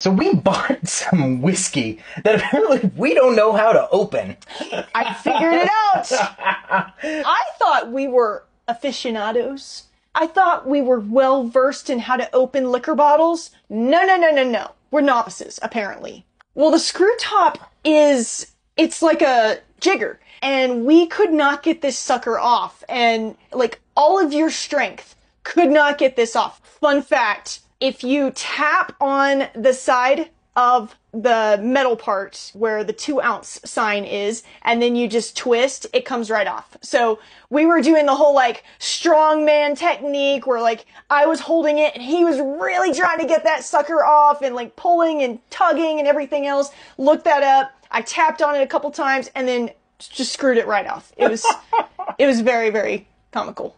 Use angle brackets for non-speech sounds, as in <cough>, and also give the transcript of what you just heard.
So we <laughs> bought some whiskey that apparently we don't know how to open. I figured it out. <laughs> I thought we were aficionados. I thought we were well versed in how to open liquor bottles. No, no, no, no, no. We're novices, apparently. Well, the screw top is, it's like a jigger. And we could not get this sucker off. And like all of your strength could not get this off. Fun fact, if you tap on the side of the metal part where the two ounce sign is and then you just twist, it comes right off. So we were doing the whole like strongman technique where like I was holding it and he was really trying to get that sucker off and like pulling and tugging and everything else. Looked that up. I tapped on it a couple times and then just screwed it right off. It was, <laughs> it was very, very comical.